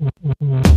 Mm-hmm.